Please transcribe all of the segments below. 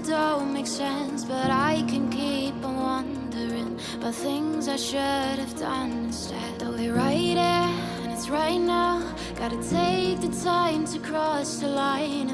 It don't make sense, but I can keep on wondering about things I should have done instead. Though we're right here, and it's right now, gotta take the time to cross the line.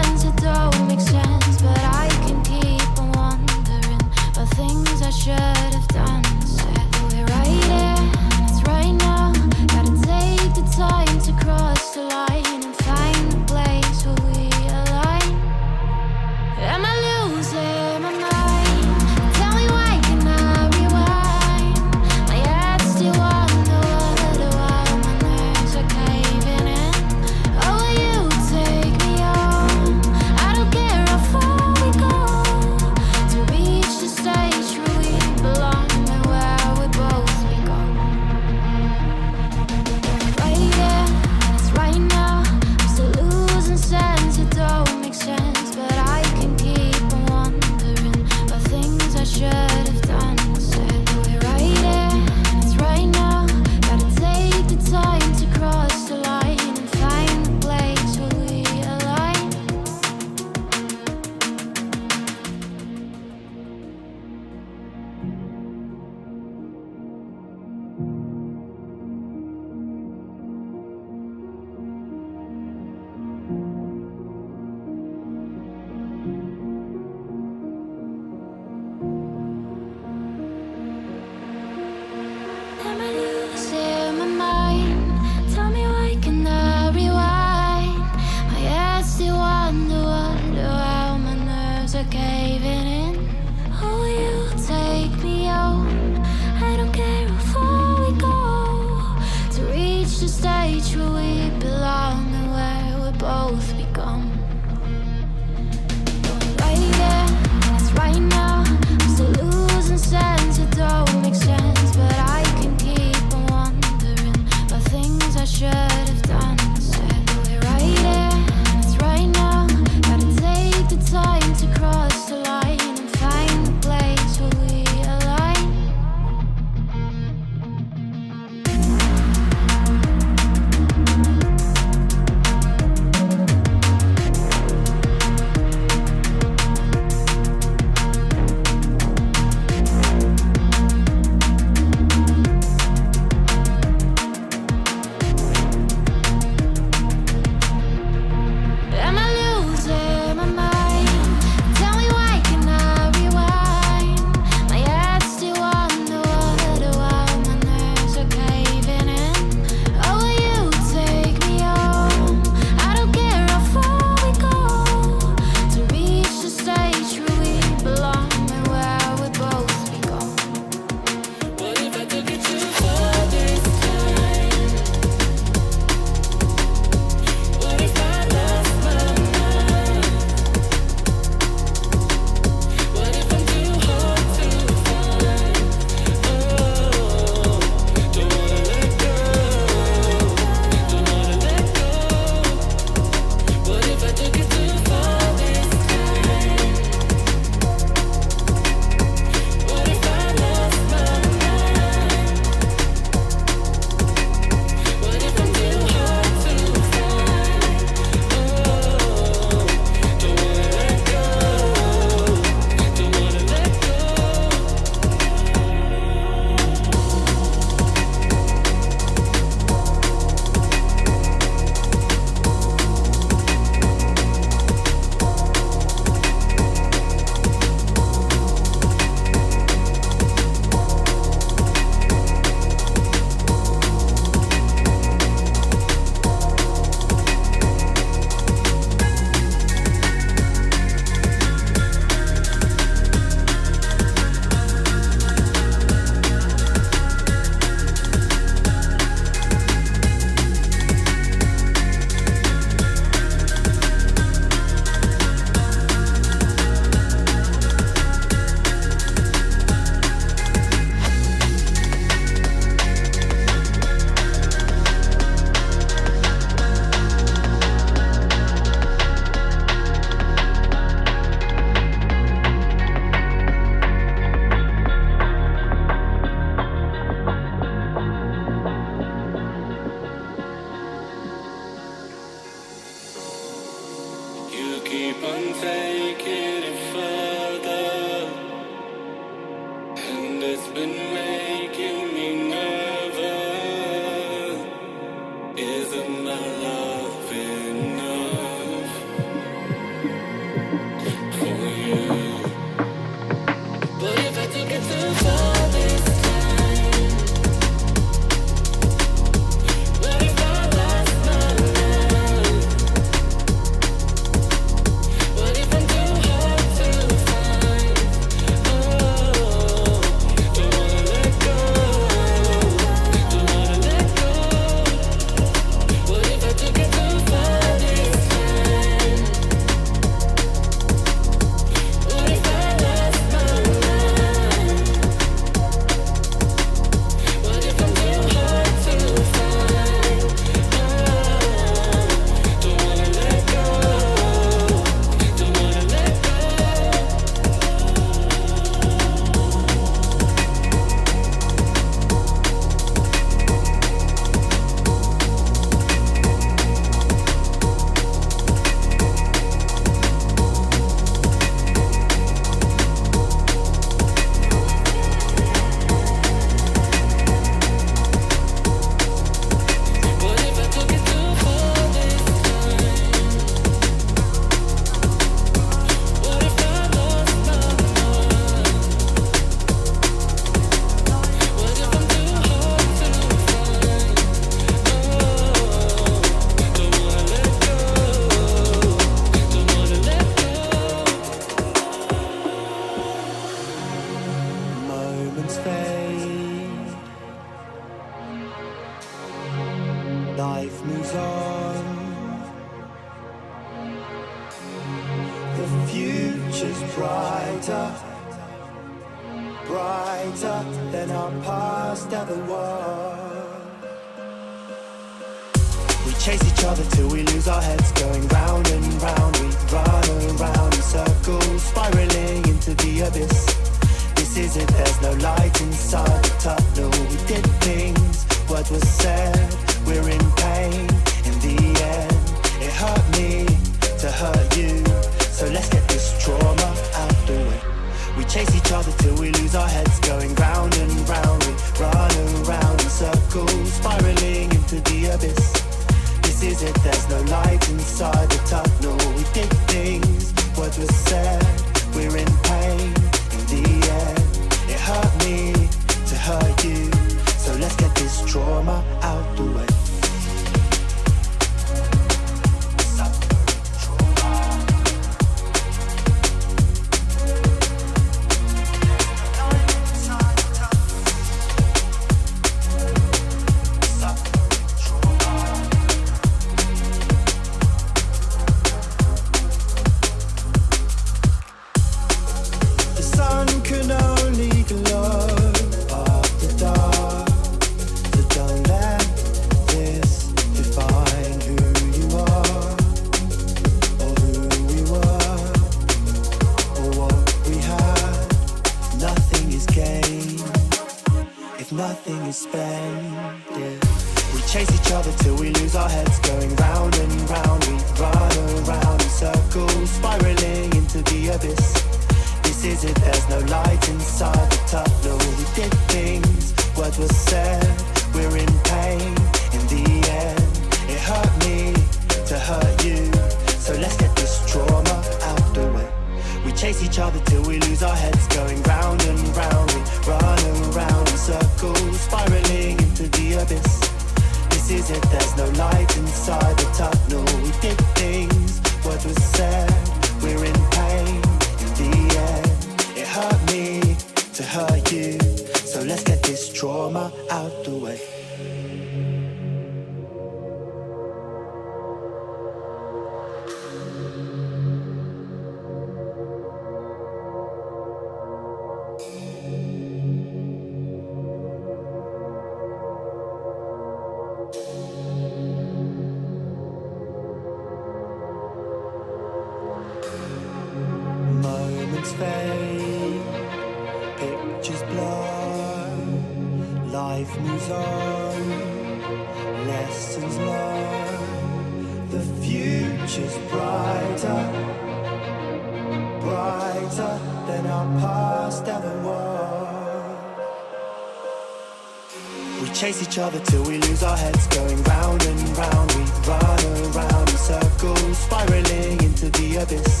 chase each other till we lose our heads. Going round and round, we run around in circles, spiraling into the abyss.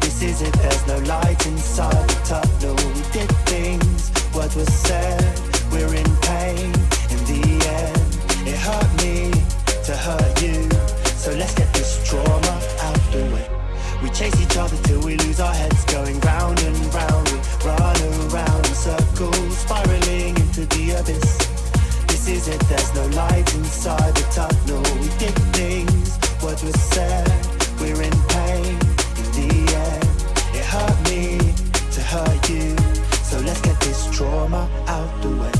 This is it, there's no light inside the tunnel. We did things, words were said, we're in pain. In the end, it hurt me to hurt you. So let's get this trauma out the way. We chase each other till we lose our heads, going round and round. We run around in circles, spiraling into the abyss. This is it, there's no light inside the tunnel. We did things, what were said, we're in pain in the end. It hurt me to hurt you, so let's get this trauma out the way.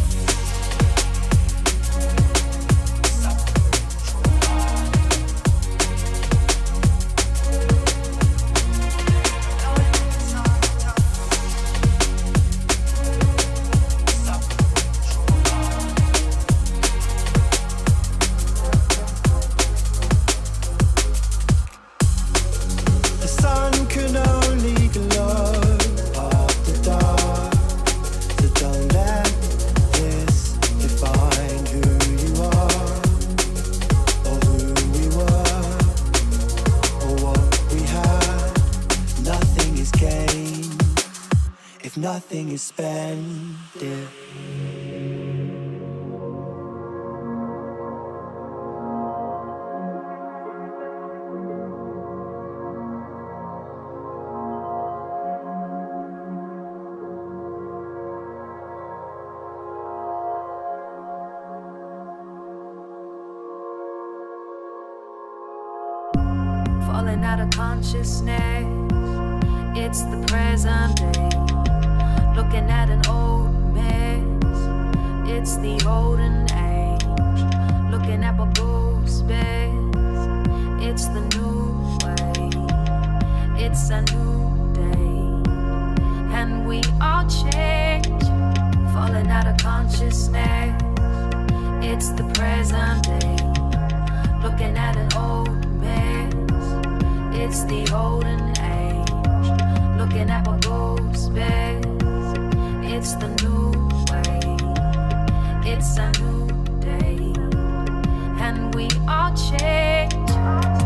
Out of consciousness. It's the present day. Looking at an old mess. It's the olden age. Looking at what goes best. It's the new way. It's a new day. And we all change. Falling out of consciousness. It's the present day. Looking at an old mess. It's the olden age. Looking at what goes best. It's the new way. It's a new day. And we all change.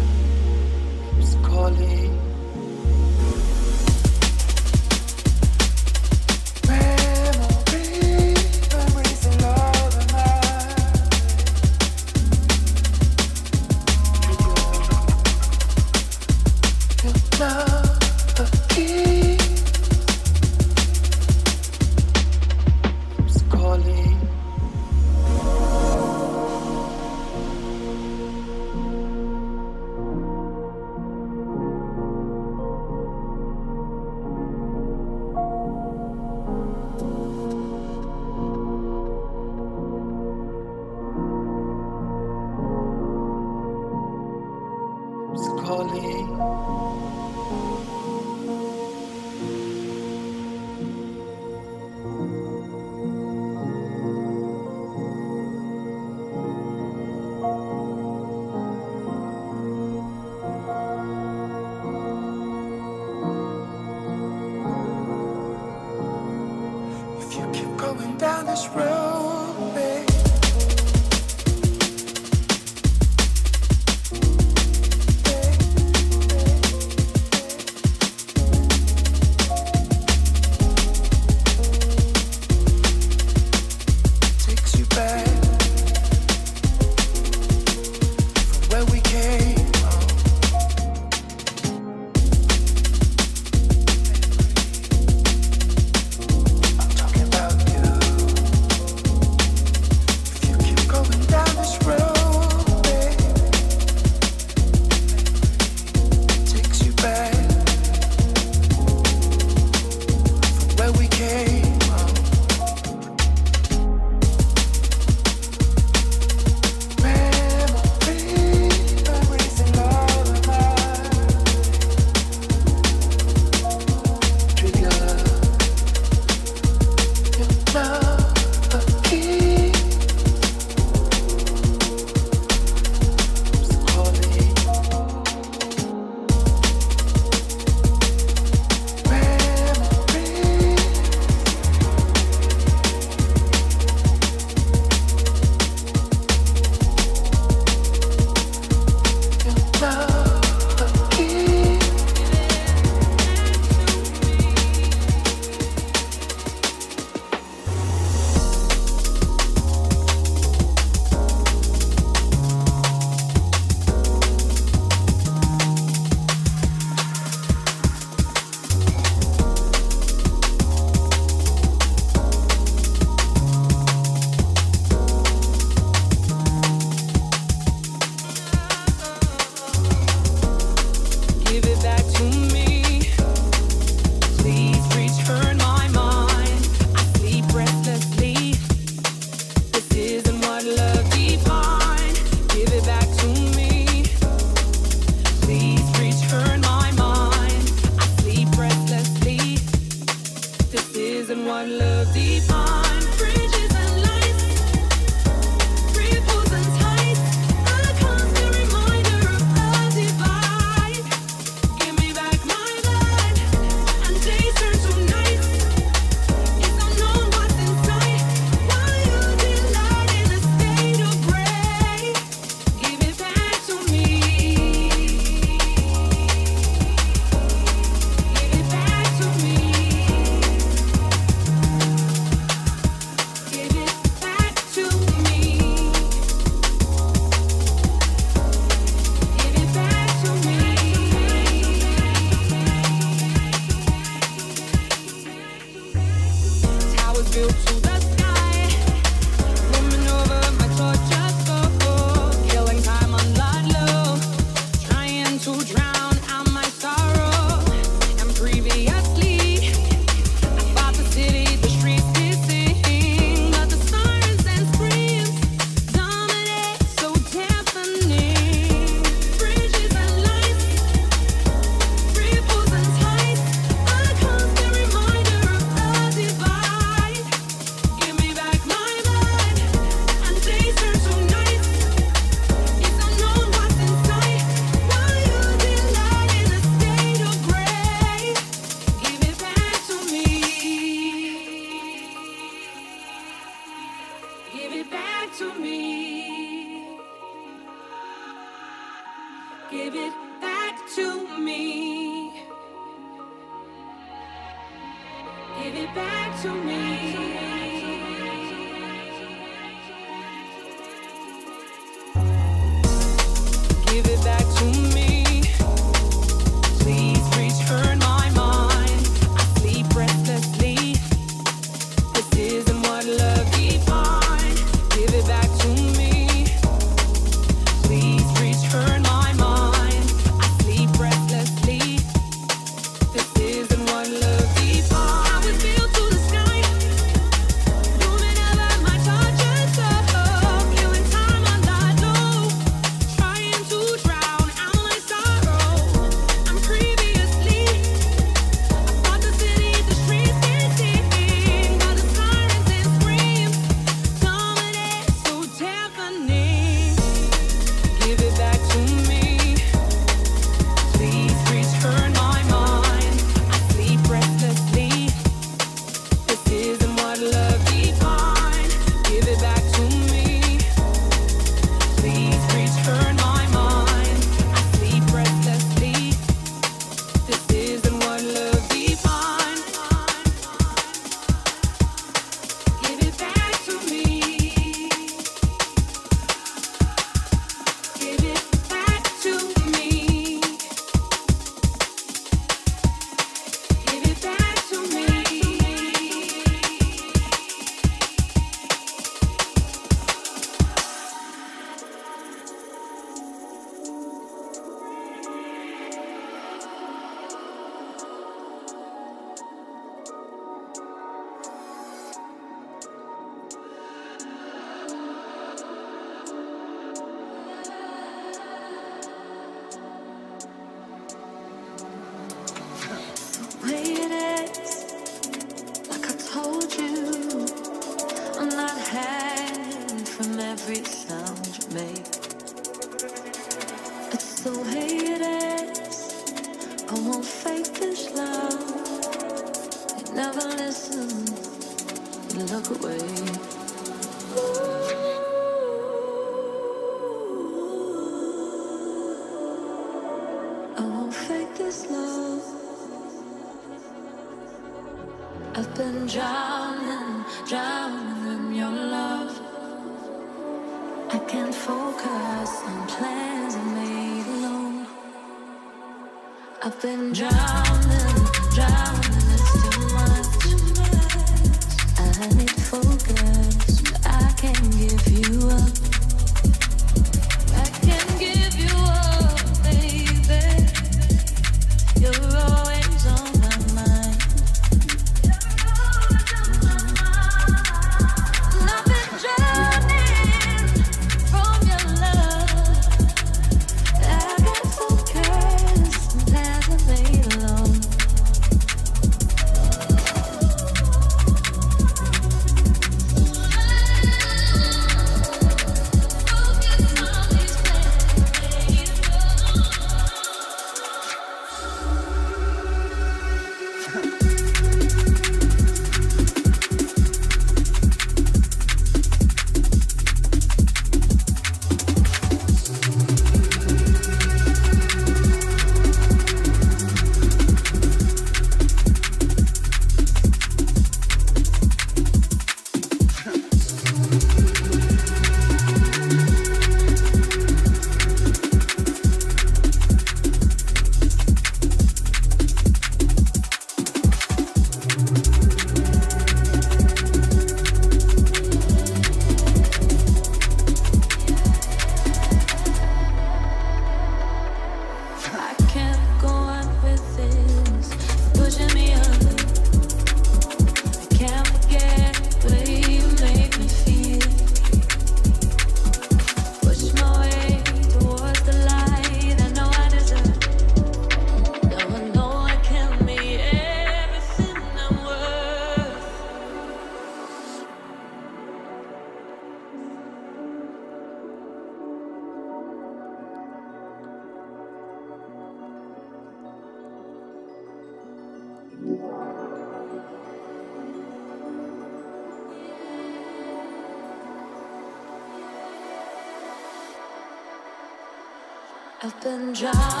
job.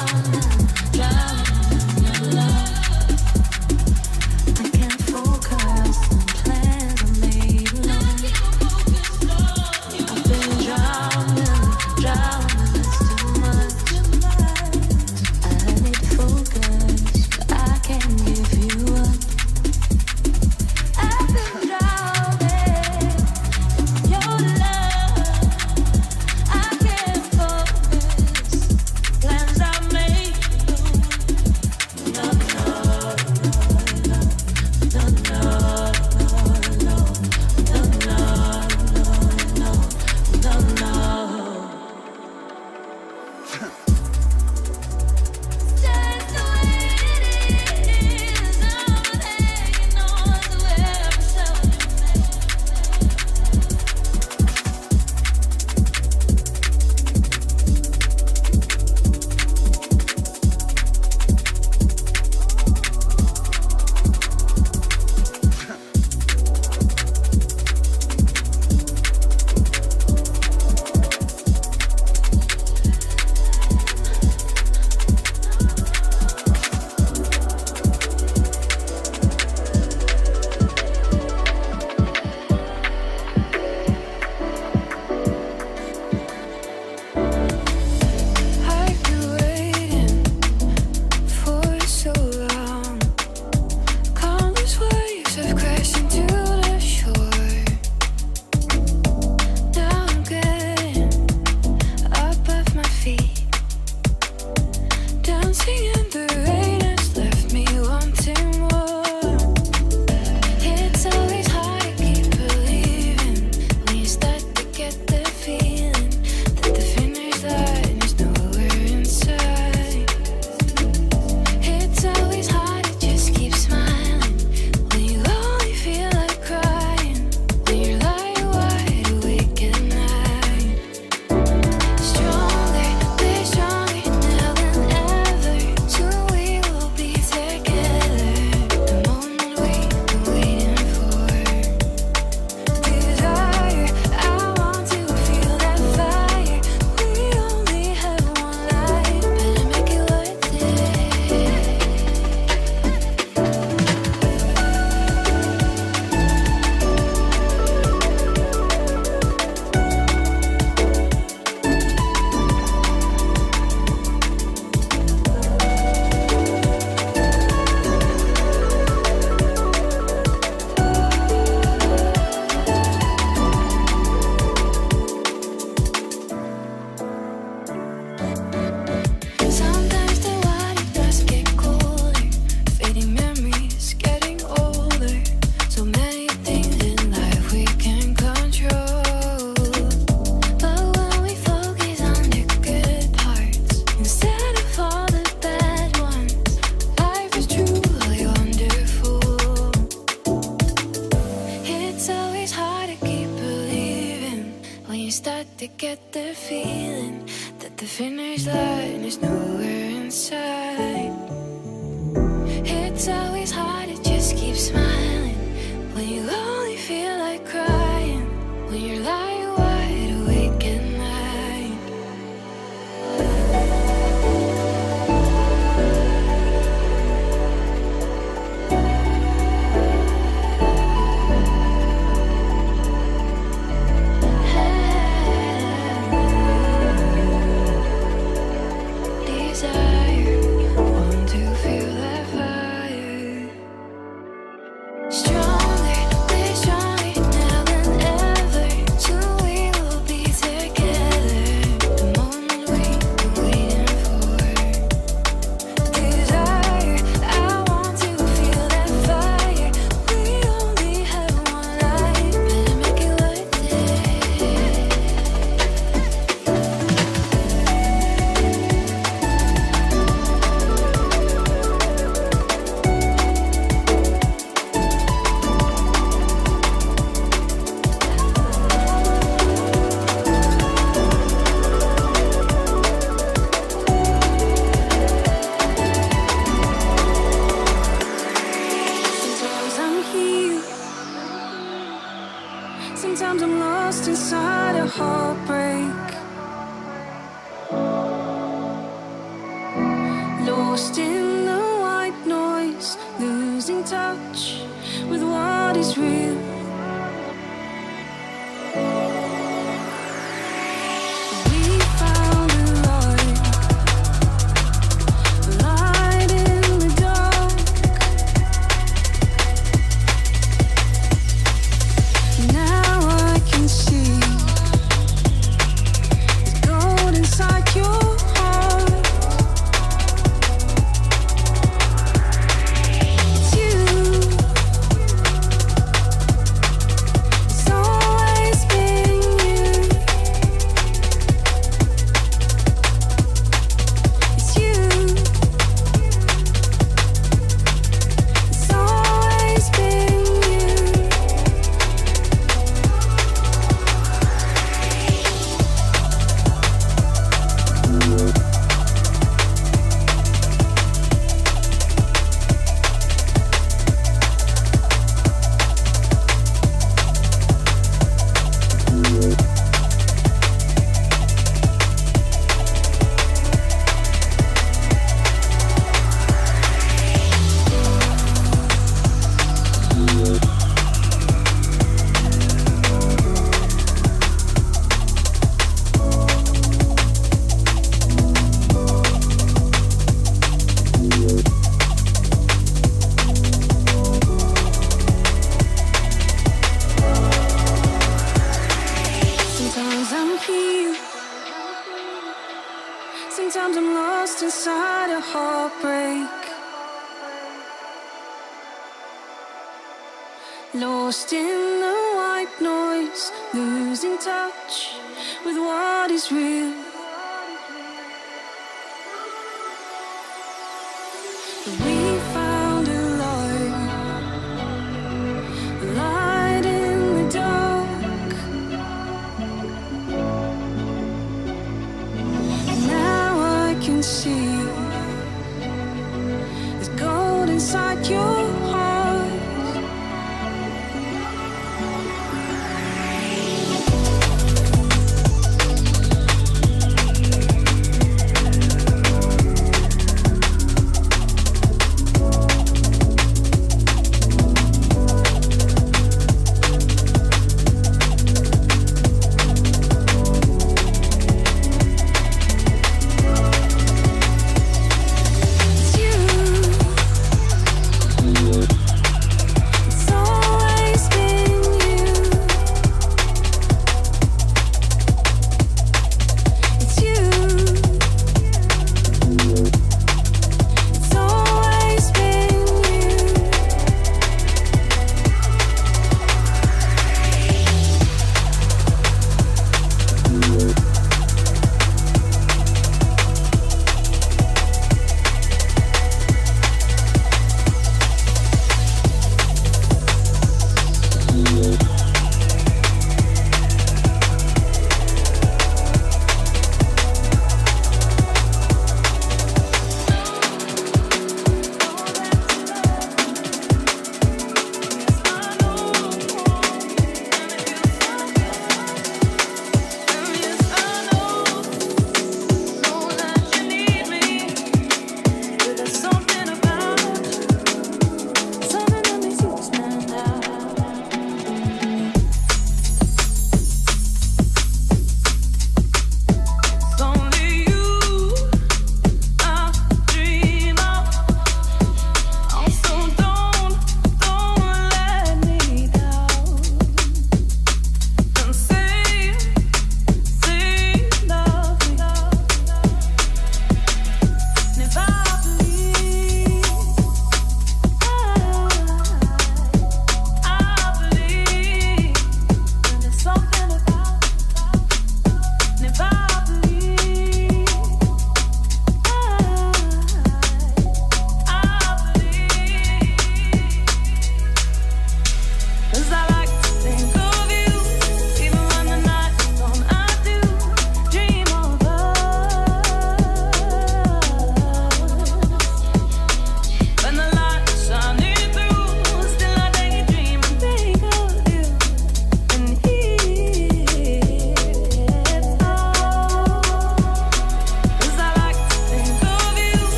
inside